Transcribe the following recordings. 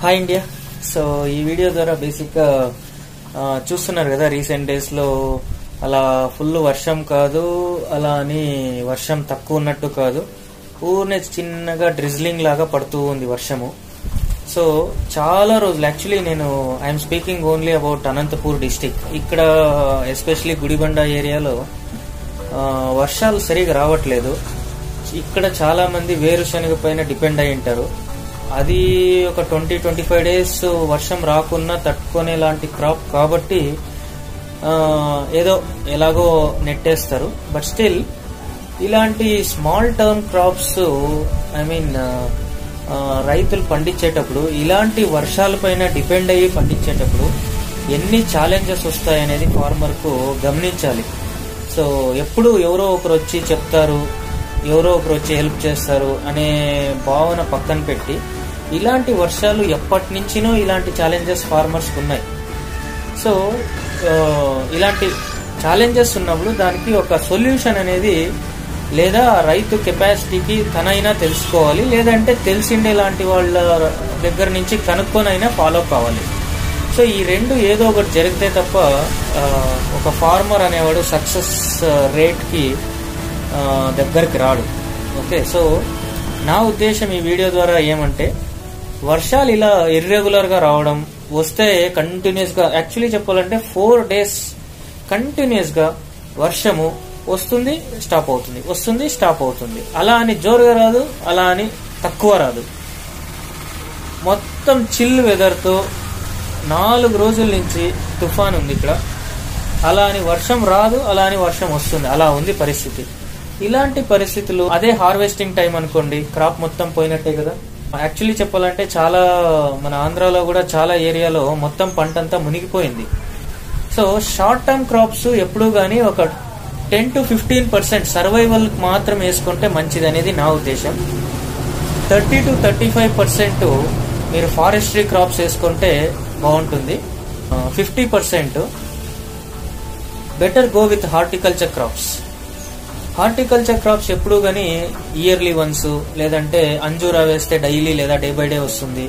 Hi India so ఈ video ద్వారా బేసిక్గా చూస్తున్నారు కదా రీసెంట్ డేస్లో అలా ఫుల్ వర్షం కాదు అలా అని వర్షం తక్కువ ఉన్నట్టు కాదు. ఊరినే చిన్నగా డ్రిజ్లింగ్ లాగా పడుతూ ఉంది వర్షము. సో చాలా రోజులు యాక్చువల్లీ నేను I'm speaking only about Anantapur district ఇక్కడ ఎస్పెషలీ గుడిబండ ఏరియాలో వర్షాలు సరిగా రావట్లేదు. ఇక్కడ చాలామంది వేరుశనగ పైన డిపెండ్ అయి ఉంటారు. అది ఒక ట్వంటీ ట్వంటీ ఫైవ్ డేస్ వర్షం రాకున్నా తట్టుకునే లాంటి క్రాప్ కాబట్టి ఏదో ఎలాగో నెట్టేస్తారు. బట్ స్టిల్ ఇలాంటి small term crops I mean రైతులు పండించేటప్పుడు ఇలాంటి వర్షాలపైన డిపెండ్ అయ్యి పండించేటప్పుడు ఎన్ని ఛాలెంజెస్ వస్తాయనేది ఫార్మర్కు గమనించాలి. సో ఎప్పుడు ఎవరో ఒకరు వచ్చి చెప్తారు ఎవరో ఒకరు వచ్చి హెల్ప్ చేస్తారు అనే భావన పక్కన పెట్టి ఇలాంటి వర్షాలు ఎప్పటి నుంచినో ఇలాంటి ఛాలెంజెస్ ఫార్మర్స్కి ఉన్నాయి. సో ఇలాంటి ఛాలెంజెస్ ఉన్నప్పుడు దానికి ఒక సొల్యూషన్ అనేది లేదా రైతు కెపాసిటీకి తనైనా తెలుసుకోవాలి లేదంటే తెలిసిండే లాంటి వాళ్ళ దగ్గర నుంచి కనుక్కొనైనా ఫాలో కావాలి. సో ఈ రెండు ఏదో ఒకటి జరిగితే తప్ప ఒక ఫార్మర్ అనేవాడు సక్సెస్ రేట్కి దగ్గరికి రాడు. ఓకే సో నా ఉద్దేశం ఈ వీడియో ద్వారా ఏమంటే వర్షాలు ఇలా ఇర్రెగ్యులర్గా రావడం వస్తే కంటిన్యూస్గా యాక్చువల్లీ చెప్పాలంటే ఫోర్ డేస్ కంటిన్యూస్గా వర్షము వస్తుంది స్టాప్ అవుతుంది. వస్తుంది స్టాప్ అవుతుంది. అలా అని జోరుగా రాదు అలా అని తక్కువ రాదు. మొత్తం చిల్ వెదర్తో నాలుగు రోజుల నుంచి తుఫాన్ ఉంది ఇక్కడ. అలా అని వర్షం రాదు అలా అని వర్షం వస్తుంది. అలా ఉంది పరిస్థితి. ఇలాంటి పరిస్థితులు అదే హార్వెస్టింగ్ టైం అనుకోండి క్రాప్ మొత్తం పోయినట్టే కదా. యాక్చువల్లీ చెప్పాలంటే చాలా మన ఆంధ్రాలో కూడా చాలా ఏరియాలో మొత్తం పంట అంతా మునిగిపోయింది. సో షార్ట్ టర్మ్ క్రాప్స్ ఎప్పుడు కానీ ఒక ten to fifteen percent survival మాత్రం వేసుకుంటే మంచిది అనేది నా ఉద్దేశం. Thirty to thirty five percent మీరు ఫారెస్ట్రీ క్రాప్స్ వేసుకుంటే బాగుంటుంది. Fifty percent better go with horticulture crops horticulture crops ఎప్పుడు కానీ ఇయర్లీ వన్స్ లేదంటే అంజూరా వేస్తే డైలీ లేదా డే బై డే వస్తుంది.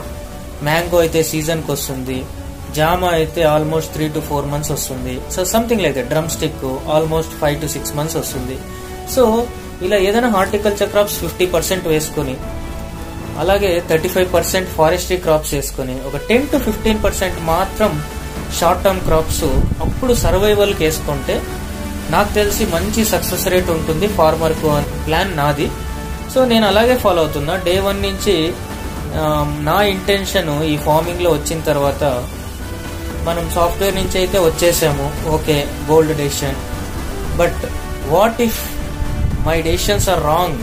మ్యాంగో అయితే సీజన్కి వస్తుంది. జామ అయితే almost three to four months వస్తుంది. So something like drumstick almost five to six months వస్తుంది. సో ఇలా ఏదైనా హార్టికల్చర్ క్రాప్స్ ఫిఫ్టీ పర్సెంట్ వేసుకొని అలాగే thirty five percent forestry crops వేసుకొని ఒక టెన్ టు ఫిఫ్టీన్ పర్సెంట్ మాత్రం షార్ట్ టర్మ్ క్రాప్స్ అప్పుడు సర్వైవల్కి వేసుకుంటే నాకు తెలిసి మంచి సక్సెస్ రేట్ ఉంటుంది ఫార్మర్కు ప్లాన్ నాది. సో నేను అలాగే ఫాలో అవుతున్నా. డే వన్ నుంచి um, నా ఇంటెన్షన్ ఈ ఫార్మింగ్లో వచ్చిన తర్వాత మనం సాఫ్ట్వేర్ నుంచి అయితే వచ్చేసాము. Okay gold decision but what if my decisions are wrong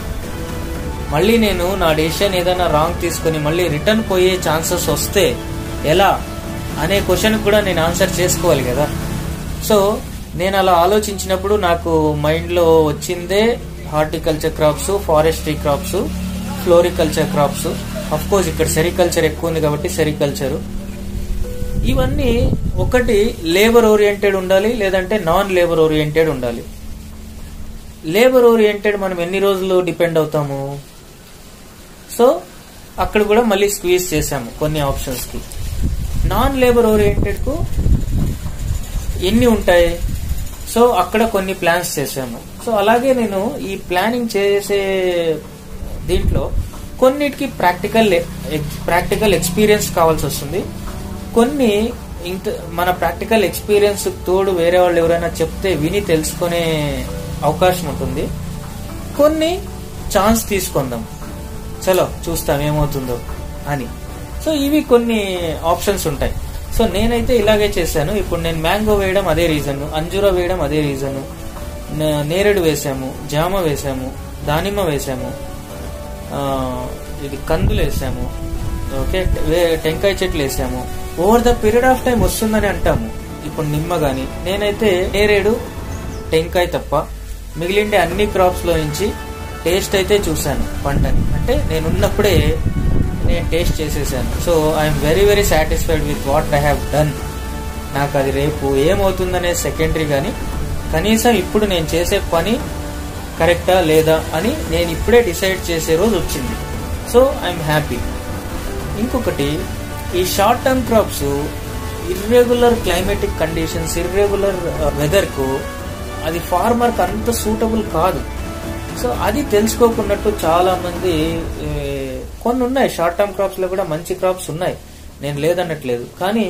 మళ్ళీ నేను నా డెసిషన్ ఏదైనా రాంగ్ తీసుకుని మళ్ళీ రిటర్న్ పోయే ఛాన్సెస్ వస్తే ఎలా? అనే క్వశ్చన్ కూడా నేను ఆన్సర్ చేసుకోవాలి కదా. సో నేను అలా ఆలోచించినప్పుడు నాకు మైండ్లో వచ్చిందే horticulture crops forestry crops floriculture crops course ఇక్కడ సెరికల్చర్ ఎక్కువ ఉంది కాబట్టి సెరికల్చర్ ఇవన్నీ ఒకటి లేబర్ ఓరియంటెడ్ ఉండాలి లేదంటే నాన్ లేబర్ ఓరియంటెడ్ ఉండాలి. లేబర్ ఓరియంటెడ్ మనం ఎన్ని రోజులు డిపెండ్ అవుతాము? సో అక్కడ కూడా మళ్ళీ స్క్వీజ్ చేసాము కొన్ని ఆప్షన్స్కి నాన్ లేబర్ ఓరియంటెడ్కు ఎన్ని ఉంటాయి? సో అక్కడ కొన్ని ప్లాన్స్ చేసాము సో అలాగే నేను ఈ ప్లానింగ్ చేసే దీంట్లో కొన్నిటికి ప్రాక్టికల్ ప్రాక్టికల్ ఎక్స్పీరియన్స్ కావాల్సి వస్తుంది. కొన్ని ఇంత మన ప్రాక్టికల్ ఎక్స్పీరియన్స్ తోడు వేరే వాళ్ళు ఎవరైనా చెప్తే విని తెలుసుకునే అవకాశం ఉంటుంది. కొన్ని ఛాన్స్ తీసుకుందాం. చలో చూస్తాం ఏమవుతుందో అని. సో ఇవి కొన్ని ఆప్షన్స్ ఉంటాయి. సో నేనైతే ఇలాగే చేశాను. ఇప్పుడు నేను మ్యాంగో వేయడం అదే రీజన్ అంజూర వేయడం అదే రీజన్ నేరేడు వేసాము జామ వేసాము దానిమ్మ వేసాము ఇది కందులు వేసాము ఓకే టెంకాయ చెట్లు వేసాము. Over the period of time వస్తుందని అంటాము. ఇప్పుడు నిమ్మ కానీ నేనైతే నేరేడు టెంకాయ తప్ప మిగిలిండే అన్ని క్రాప్స్లో నుంచి టేస్ట్ అయితే చూశాను పంటని. అంటే నేను ఉన్నప్పుడే నేను టేస్ట్ చేసేసాను. So I'm very very satisfied with what I have done నాకు అది రేపు ఏమవుతుందనే సెకండరీ కానీ కనీసం ఇప్పుడు నేను చేసే పని కరెక్టా లేదా అని నేను ఇప్పుడే డిసైడ్ చేసే రోజు వచ్చింది. సో ఐఎమ్ హ్యాపీ ఇంకొకటి ఈ short term crops irregular climatic conditions irregular వెదర్కు అది ఫార్మర్కి అంత సూటబుల్ కాదు. సో అది తెలుసుకోకున్నట్టు చాలా మంది కొన్ని ఉన్నాయి షార్ట్ టర్మ్ క్రాప్స్లో కూడా మంచి క్రాప్స్ ఉన్నాయి. నేను లేదన్నట్లేదు కానీ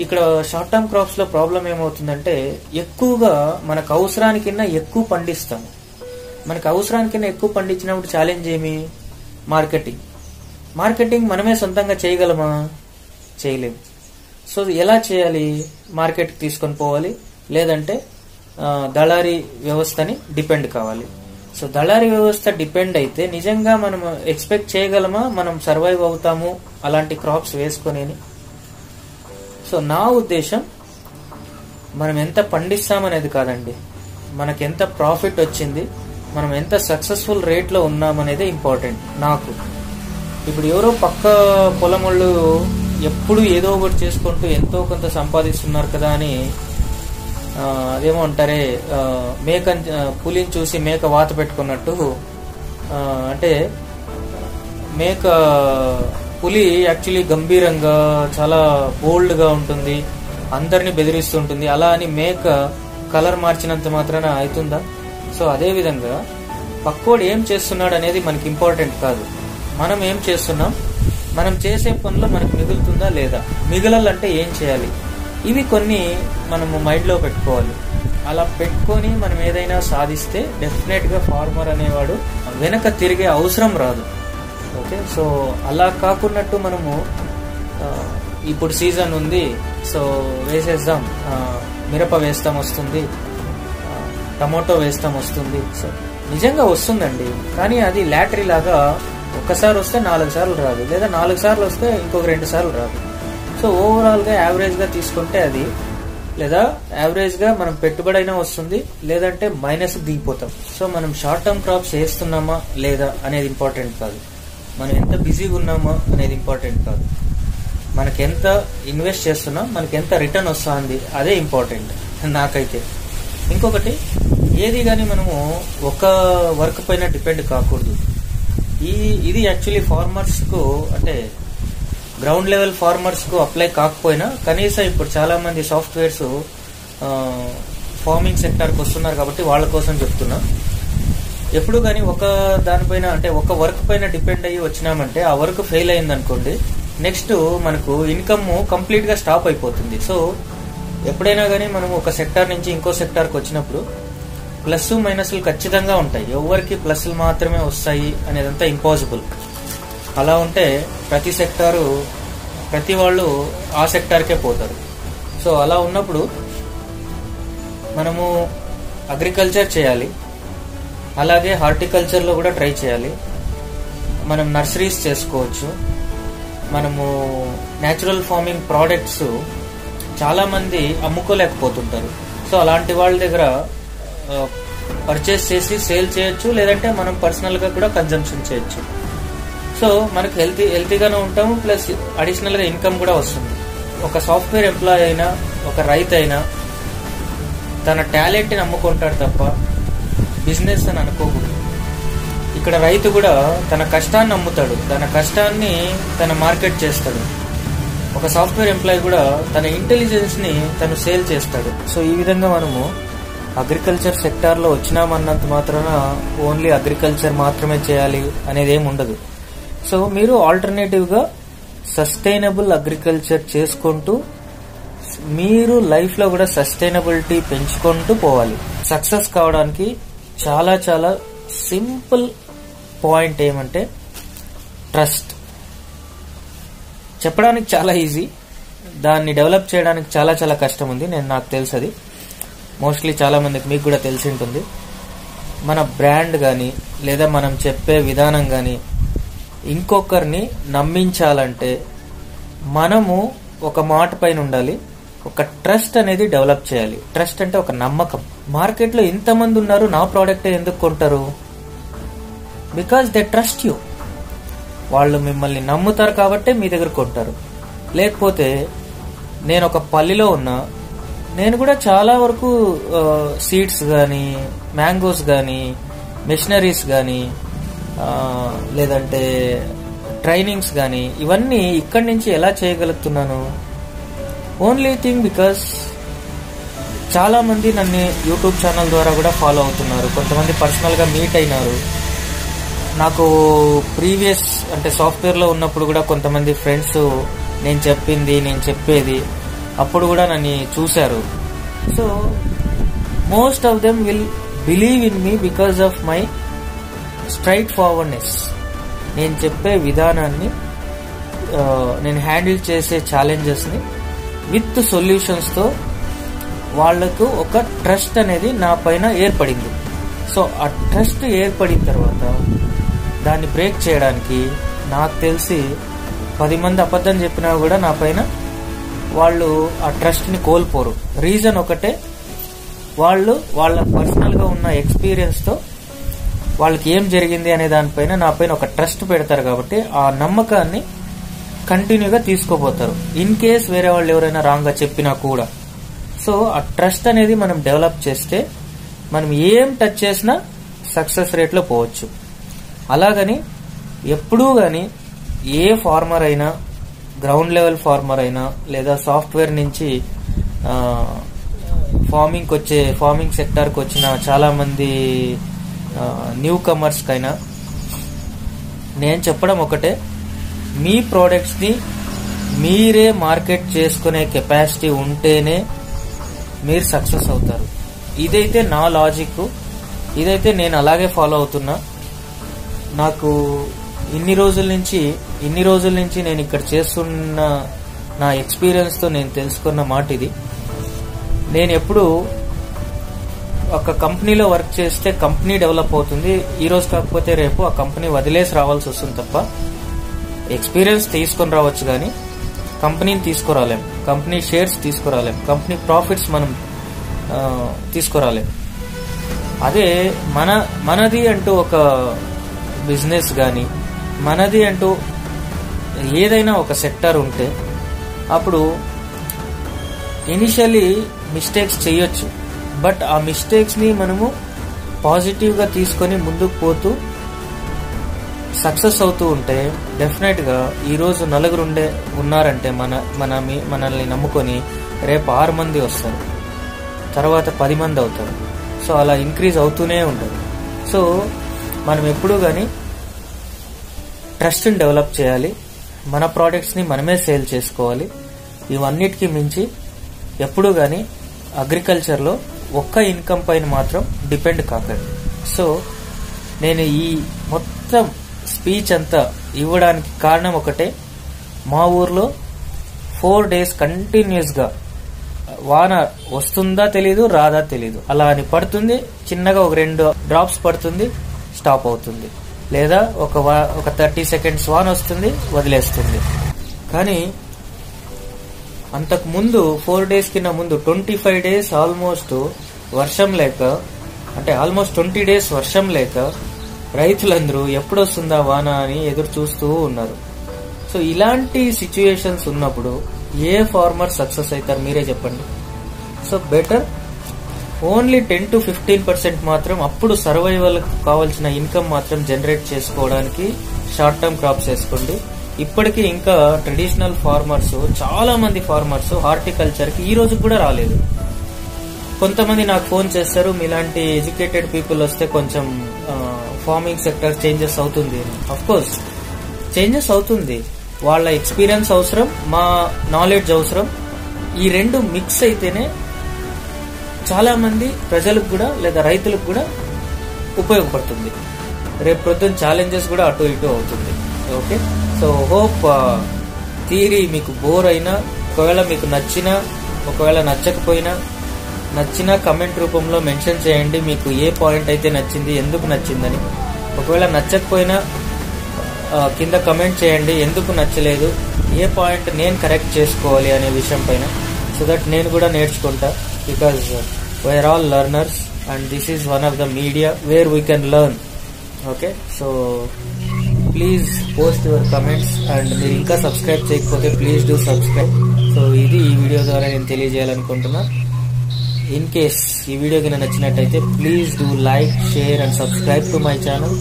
ఇక్కడ షార్ట్ టర్మ్ క్రాప్స్లో ప్రాబ్లం ఏమవుతుందంటే ఎక్కువగా మనకు అవసరానికన్నా ఎక్కువ పండిస్తాము. మనకు అవసరానికన్నా ఎక్కువ పండించినప్పుడు ఛాలెంజ్ ఏమి? మార్కెటింగ్ మార్కెటింగ్ మనమే సొంతంగా చేయగలమా? చేయలేము. సో ఎలా చేయాలి? మార్కెట్కి తీసుకొని పోవాలి. లేదంటే దళారీ వ్యవస్థని డిపెండ్ కావాలి. సో దళారీ వ్యవస్థ డిపెండ్ అయితే నిజంగా మనం ఎక్స్పెక్ట్ చేయగలమా? మనం సర్వైవ్ అవుతాము అలాంటి క్రాప్స్ వేసుకొని సో నా ఉద్దేశం మనం ఎంత పండిస్తామనేది కాదండి. మనకి ఎంత ప్రాఫిట్ వచ్చింది మనం ఎంత సక్సెస్ఫుల్ రేట్లో ఉన్నామనేదే ఇంపార్టెంట్ నాకు. ఇప్పుడు ఎవరో పక్క పొలం వాళ్ళు ఎప్పుడు ఏదో ఒకటి చేసుకుంటూ ఎంతో కొంత సంపాదిస్తున్నారు కదా అని అదేమో అంటారే మేక పులిని చూసి మేక వాత పెట్టుకున్నట్టు అంటే మేక పులి యాక్చువల్లీ గంభీరంగా చాలా బోల్డ్గా ఉంటుంది అందరిని బెదిరిస్తుంటుంది అలా అని మేక కలర్ మార్చినంత మాత్రాన అవుతుందా? సో అదేవిధంగా పక్కోడు ఏం చేస్తున్నాడు అనేది మనకి ఇంపార్టెంట్ కాదు. మనం ఏం చేస్తున్నాం? మనం చేసే పనిలో మనకు మిగులుతుందా లేదా? మిగలాలంటే ఏం చేయాలి? ఇవి కొన్ని మనము మైండ్లో పెట్టుకోవాలి. అలా పెట్టుకొని మనం ఏదైనా సాధిస్తే డెఫినెట్గా ఫార్మర్ అనేవాడు వెనక తిరిగే అవసరం రాదు. ఓకే? సో అలా కాకున్నట్టు మనము ఇప్పుడు సీజన్ ఉంది సో వేసేద్దాం. మిరప వేస్తాం వస్తుంది. టమోటో వేస్తాం వస్తుంది. సో నిజంగా వస్తుందండి. కానీ అది లాటరీ లాగా ఒక్కసారి వస్తే నాలుగు సార్లు రాదు. లేదా నాలుగు సార్లు వస్తే ఇంకొక రెండు సార్లు రాదు. సో ఓవరాల్గా యావరేజ్గా తీసుకుంటే అది లేదా యావరేజ్గా మనం పెట్టుబడి అయినా వస్తుంది లేదంటే మైనస్ దిగిపోతాం. సో మనం షార్ట్ టర్మ్ క్రాప్స్ వేస్తున్నామా లేదా అనేది ఇంపార్టెంట్ కాదు. మనం ఎంత బిజీగా ఉన్నామా అనేది ఇంపార్టెంట్ కాదు. మనకి ఎంత ఇన్వెస్ట్ చేస్తున్నాం మనకి ఎంత రిటర్న్ వస్తుంది అదే ఇంపార్టెంట్ నాకైతే. ఇంకొకటి ఏది కానీ మనము ఒక వర్క్ పైన డిపెండ్ కాకూడదు. ఈ ఇది యాక్చువల్లీ ఫార్మర్స్కు అంటే గ్రౌండ్ లెవెల్ ఫార్మర్స్కు అప్లై కాకపోయినా కనీసం ఇప్పుడు చాలామంది సాఫ్ట్వేర్స్ ఫార్మింగ్ సెక్టార్కి వస్తున్నారు కాబట్టి వాళ్ళ కోసం చెప్తున్నా. ఎప్పుడు కానీ ఒక దానిపైన అంటే ఒక వర్క్ పైన డిపెండ్ అయ్యి వచ్చినామంటే ఆ వర్క్ ఫెయిల్ అయింది అనుకోండి నెక్స్ట్ మనకు ఇన్కమ్ కంప్లీట్గా స్టాప్ అయిపోతుంది. సో ఎప్పుడైనా కానీ మనం ఒక సెక్టార్ నుంచి ఇంకో సెక్టార్కి వచ్చినప్పుడు ప్లస్ మైనస్లు ఖచ్చితంగా ఉంటాయి. ఎవరికి ప్లస్లు మాత్రమే వస్తాయి అనేదంతా ఇంపాసిబుల్ అలా ఉంటే ప్రతి సెక్టారు ప్రతి వాళ్ళు ఆ సెక్టార్కే పోతారు. సో అలా ఉన్నప్పుడు మనము అగ్రికల్చర్ చేయాలి. అలాగే హార్టికల్చర్లో కూడా ట్రై చేయాలి. మనం నర్సరీస్ చేసుకోవచ్చు. మనము న్యాచురల్ ఫార్మింగ్ ప్రోడక్ట్స్ చాలామంది అమ్ముకోలేకపోతుంటారు. సో అలాంటి వాళ్ళ దగ్గర పర్చేస్ చేసి సేల్ చేయొచ్చు లేదంటే మనం పర్సనల్గా కూడా కన్జంప్షన్ చేయొచ్చు. సో మనకు హెల్తీ హెల్తీగానే ఉంటాము ప్లస్ అడిషనల్గా ఇన్కమ్ కూడా వస్తుంది. ఒక సాఫ్ట్వేర్ ఎంప్లాయ్ అయినా ఒక రైతు అయినా తన టాలెంట్ నమ్ముకుంటాడు తప్ప బిజినెస్ అని అనుకోకూడదు. ఇక్కడ రైతు కూడా తన కష్టాన్ని అమ్ముతాడు తన కష్టాన్ని తన మార్కెట్ చేస్తాడు. ఒక సాఫ్ట్వేర్ ఎంప్లాయ్ కూడా తన ఇంటెలిజెన్స్ని తను సేల్ చేస్తాడు. సో ఈ విధంగా మనము అగ్రికల్చర్ సెక్టార్లో వచ్చినామన్నంత మాత్రాన ఓన్లీ అగ్రికల్చర్ మాత్రమే చేయాలి అనేది ఏమి ఉండదు. సో మీరు ఆల్టర్నేటివ్గా సస్టైనబుల్ అగ్రికల్చర్ చేసుకుంటూ మీరు లైఫ్లో కూడా సస్టైనబిలిటీ పెంచుకుంటూ పోవాలి. సక్సెస్ కావడానికి చాలా చాలా సింపుల్ పాయింట్ ఏమంటే ట్రస్ట్ చెప్పడానికి చాలా ఈజీ దాన్ని డెవలప్ చేయడానికి చాలా చాలా కష్టం ఉంది. నేను నాకు తెలుసు అది మోస్ట్లీ చాలా మందికి మీకు కూడా తెలిసి ఉంటుంది. మన బ్రాండ్ కానీ లేదా మనం చెప్పే విధానం కానీ ఇంకొకరిని నమ్మించాలంటే మనము ఒక మాట పైన ఉండాలి ఒక ట్రస్ట్ అనేది డెవలప్ చేయాలి. ట్రస్ట్ అంటే ఒక నమ్మకం. మార్కెట్లో ఇంతమంది ఉన్నారు నా ప్రోడక్ట్ ఎందుకు కొంటారు? బికాస్ దే ట్రస్ట్ యూ వాళ్ళు మిమ్మల్ని నమ్ముతారు కాబట్టి మీ దగ్గర కొంటారు. లేకపోతే నేను ఒక పల్లిలో ఉన్నా నేను కూడా చాలా వరకు సీడ్స్ కానీ మ్యాంగోస్ కానీ మిషనరీస్ కానీ లేదంటే ట్రైనింగ్స్ కానీ ఇవన్నీ ఇక్కడి నుంచి ఎలా చేయగలుగుతున్నాను? ఓన్లీ థింగ్ బికాస్ చాలామంది నన్ను యూట్యూబ్ ఛానల్ ద్వారా కూడా ఫాలో అవుతున్నారు. కొంతమంది పర్సనల్గా మీట్ అయినారు. నాకు ప్రీవియస్ అంటే సాఫ్ట్వేర్లో ఉన్నప్పుడు కూడా కొంతమంది ఫ్రెండ్స్ నేను చెప్పింది నేను చెప్పేది అప్పుడు కూడా నన్ను చూశారు. So most of them will believe in me because of my straightforwardness నేను చెప్పే విధానాన్ని నేను హ్యాండిల్ చేసే ఛాలెంజెస్ని విత్ సొల్యూషన్స్తో వాళ్ళకు ఒక ట్రస్ట్ అనేది నా పైన ఏర్పడింది. సో ఆ ట్రస్ట్ ఏర్పడిన తర్వాత దాన్ని బ్రేక్ చేయడానికి నాకు తెలిసి పది మంది అబద్ధం చెప్పినా కూడా నా పైన వాళ్ళు ఆ ట్రస్ట్ని కోల్పోరు. రీజన్ ఒకటే వాళ్ళు వాళ్ళ పర్సనల్గా ఉన్న ఎక్స్పీరియన్స్తో వాళ్ళకి ఏం జరిగింది అనే దానిపైన నా పైన ఒక ట్రస్ట్ పెడతారు కాబట్టి ఆ నమ్మకాన్ని కంటిన్యూగా తీసుకోపోతారు ఇన్ కేస్ వేరే వాళ్ళు ఎవరైనా రాంగ్గా చెప్పినా కూడా. సో ఆ ట్రస్ట్ అనేది మనం డెవలప్ చేస్తే మనం ఏం టచ్ చేసినా సక్సెస్ రేట్లో పోవచ్చు. అలాగని ఎప్పుడూ కానీ ఏ ఫార్మర్ అయినా గ్రౌండ్ లెవెల్ ఫార్మర్ అయినా లేదా సాఫ్ట్వేర్ నుంచి ఫార్మింగ్కి వచ్చే ఫార్మింగ్ సెక్టార్కి వచ్చిన చాలామంది న్యూ కమర్స్కైనా నేను చెప్పడం ఒకటే మీ ప్రోడక్ట్స్ని మీరే మార్కెట్ చేసుకునే కెపాసిటీ ఉంటేనే మీరు సక్సెస్ అవుతారు. ఇదైతే నా లాజిక్. ఇదైతే నేను అలాగే ఫాలో అవుతున్నా. నాకు ఇన్ని రోజుల నుంచి ఇన్ని రోజుల నుంచి నేను ఇక్కడ చేస్తున్న నా ఎక్స్పీరియన్స్తో నేను తెలుసుకున్న మాట ఇది నేను ఎప్పుడు ఒక కంపెనీలో వర్క్ చేస్తే కంపెనీ డెవలప్ అవుతుంది. ఈ రోజు కాకపోతే రేపు ఆ కంపెనీ వదిలేసి రావాల్సి వస్తుంది తప్ప ఎక్స్పీరియన్స్ తీసుకొని రావచ్చు కానీ కంపెనీని తీసుకురాలేం. కంపెనీ షేర్స్ తీసుకురాలేం. కంపెనీ ప్రాఫిట్స్ మనం తీసుకురాలేం. అదే మన మనది అంటూ ఒక బిజినెస్ కానీ మనది అంటూ ఏదైనా ఒక సెక్టర్ ఉంటే అప్పుడు ఇనిషియలీ మిస్టేక్స్ చేయొచ్చు. బట్ ఆ మిస్టేక్స్ని మనము పాజిటివ్గా తీసుకొని ముందుకు పోతూ సక్సెస్ అవుతూ ఉంటే డెఫినెట్గా ఈరోజు నలుగురు ఉండే ఉన్నారంటే మన మన మనల్ని నమ్ముకొని రేపు ఆరు మంది వస్తారు. తర్వాత పది మంది అవుతారు. సో అలా ఇంక్రీజ్ అవుతూనే ఉంటుంది. సో మనం ఎప్పుడూ కానీ ట్రస్ట్ని డెవలప్ చేయాలి. మన ప్రోడక్ట్స్ని మనమే సేల్ చేసుకోవాలి. ఇవన్నిటికీ మించి ఎప్పుడూ కానీ అగ్రికల్చర్లో ఒక్క ఇన్కమ్ పైన మాత్రం డిపెండ్ కాకండి. సో నేను ఈ మొత్తం స్పీచ్ అంతా ఇవ్వడానికి కారణం ఒకటే మా ఊర్లో ఫోర్ డేస్ కంటిన్యూస్గా వాన వస్తుందా తెలీదు రాదా తెలీదు. అలా అని పడుతుంది చిన్నగా ఒక రెండు డ్రాప్స్ పడుతుంది స్టాప్ అవుతుంది. లేదా ఒక వా- ఒక థర్టీ సెకండ్స్ వాన్ వస్తుంది వదిలేస్తుంది. కానీ అంతకు ముందు ఫోర్ డేస్ కింద ముందు ట్వంటీ ఫైవ్ డేస్ ఆల్మోస్ట్ వర్షం లేక అంటే ఆల్మోస్ట్ ట్వంటీ డేస్ వర్షం లేక రైతులందరూ ఎప్పుడొస్తుందా వాన అని ఎదురు చూస్తూ ఉన్నారు. సో ఇలాంటి సిచ్యుయేషన్స్ ఉన్నప్పుడు ఏ ఫార్మర్ సక్సెస్ అవుతారు మీరే చెప్పండి. So better only ten to fifteen percent మాత్రం అప్పుడు సర్వైవల్ కావాల్సిన ఇన్కమ్ మాత్రం జనరేట్ చేసుకోవడానికి షార్ట్ టర్మ్ క్రాప్స్ వేసుకోండి. ఇప్పటికీ ఇంకా ట్రెడిషనల్ ఫార్మర్స్ చాలా మంది ఫార్మర్స్ హార్టికల్చర్కి ఈ రోజు కూడా రాలేదు. కొంతమంది నాకు ఫోన్ చేస్తారు మీలాంటి ఎడ్యుకేటెడ్ పీపుల్ వస్తే కొంచెం ఫార్మింగ్ సెక్టర్ చేంజెస్ అవుతుంది అఫ్ కోర్స్ చేంజెస్ అవుతుంది. వాళ్ళ ఎక్స్పీరియన్స్ అవసరం మా నాలెడ్జ్ అవసరం. ఈ రెండు మిక్స్ అయితేనే చాలా మంది ప్రజలకు కూడా లేదా రైతులకు కూడా ఉపయోగపడుతుంది. రేపు ప్రొద్దున ఛాలెంజెస్ కూడా అటు ఇటు అవుతుంది. ఓకే సో హోప్ థియరీ మీకు బోర్ అయినా ఒకవేళ మీకు నచ్చినా ఒకవేళ నచ్చకపోయినా నచ్చిన కమెంట్ రూపంలో మెన్షన్ చేయండి. మీకు ఏ పాయింట్ అయితే నచ్చింది ఎందుకు నచ్చిందని. ఒకవేళ నచ్చకపోయినా కింద కమెంట్ చేయండి. ఎందుకు నచ్చలేదు ఏ పాయింట్ నేను కరెక్ట్ చేసుకోవాలి అనే విషయం పైన. సో దట్ నేను కూడా నేర్చుకుంటా. Because we are all learners and this is one of the media where we can learn okay so please post your comments and మీరు ఇంకా సబ్స్క్రైబ్ చేయకపోతే ప్లీజ్ డూ సబ్స్క్రైబ్ సో ఇది ఈ వీడియో ద్వారా నేను తెలియజేయాలనుకుంటున్నా. ఇన్ కేస్ ఈ video కింద నచ్చినట్టయితే please do like share and subscribe to my channel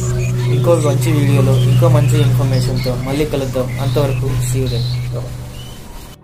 ఇంకో మంచి వీడియోలో ఇంకో మంచి ఇన్ఫర్మేషన్తో మళ్ళీ కలుద్దాం. అంతవరకు సీ యూ